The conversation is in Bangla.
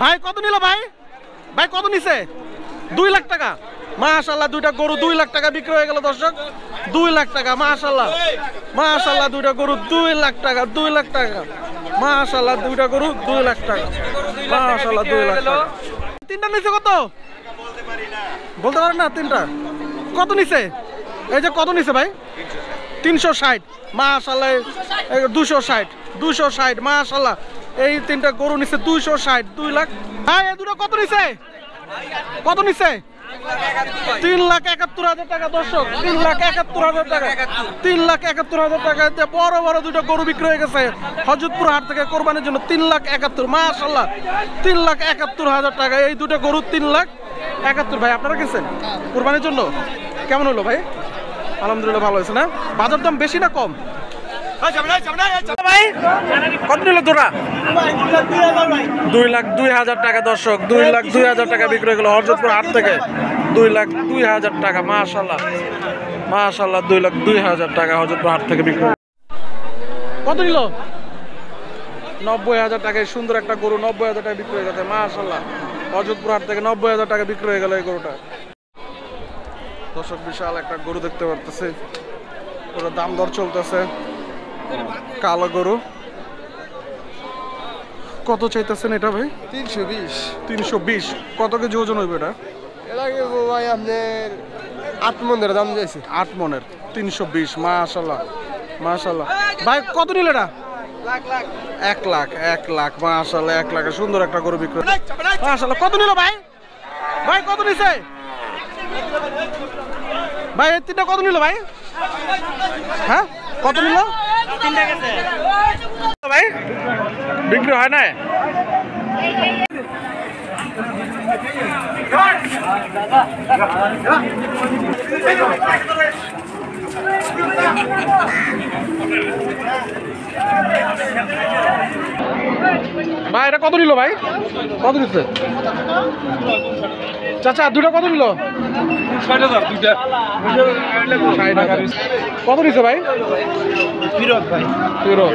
ভাই, কত নিল ভাই? ভাই, কত নিছে? দুই লাখ টাকা। মাশাল্লাহ দুইটা গরু দুই লাখ টাকা বিক্রি হয়ে গেল দর্শক। দুই লাখ টাকা মাশাল্লাহ মাশাল্লাহ দুইটা গরু দুই লাখ টাকা, দুই লাখ টাকা। মাশাল্লাহ দুইটা গরু দুই লাখ টাকা। মাশাল্লাহ দুই লাখ টাকা। তিনটা নিছে কত? বলতে পারেন না, তিনটা। কত নিছে? এই যে কত নিছে ভাই? তিনশো ষাট। মাশাল্লাহ দুশো ষাট। দুশো ষাট মাশাল্লাহ এই তিনটা গরু নিচ্ছে দুইশো ষাট, দুই লাখ। হ্যাঁ এই দুটো কত নিছে? কত নিছে? তিন লাখ একাত্তর হাজার টাকা, দর্শক। তিন লাখ একাত্তর হাজার টাকা। তিন লাখ একাত্তর হাজার টাকা। বড় বড় দুটো গরু বিক্রি হয়ে গেছে হজরতপুর হাট থেকে কোরবানির জন্য। তিন লাখ একাত্তর মাশাল্লাহ তিন লাখ একাত্তর হাজার টাকা। এই দুটো গরু তিন লাখ একাত্তর। ভাই, আপনারা কিনছেন কোরবানির জন্য? কেমন হলো ভাই? আলহামদুলিল্লাহ ভালো হয়েছে না? বাজার দাম বেশি না কম? দুই লাখ দুই হাজার টাকা দর্শক দুই লাখ দুই হাজার টাকা হাট থেকে দুই লাখ দুই হাজার টাকা দুই লাখ দুই হাজার টাকা থেকে। নব্বই হাজার টাকায় সুন্দর একটা গরু নব্বই হাজার টাকা বিক্রি হয়ে গেছে মাশাল্লাহ হরজতপুর হাট থেকে নব্বই হাজার টাকা বিক্রি হয়ে গেল এই গরুটা দর্শক, বিশাল একটা গরু দেখতে পারতেছে। ওর দাম দর চলতেছে। কালো গরু। কত চাইতেছেন এটা ভাই? তিনশো বিশ। তিনশো বিশ। কত কেজি ওজন হইবে এটা? এর ভাই আপনার আট মন্দির দাম যাইছে আট মনের। তিনশো বিশ। মাশাল্লাহ মাশাল্লাহ ভাই কত নিল এটা? এক লাখ। এক লাখ। মাশাল্লাহ এক লাখে সুন্দর একটা গরু বিক্রি মাশাল্লাহ কত নিল ভাই? ভাই কত নিছে? ভাই তিনটা কত নিল ভাই? হ্যাঁ কত নিল? ভাই বিক্রি হয় না ভাই এটা কত নিল ভাই? কত নিচ্ছে চাচা দুটো কত নিল কত নিচ্ছে ভাই? ফিরত ভাই। ফিরত।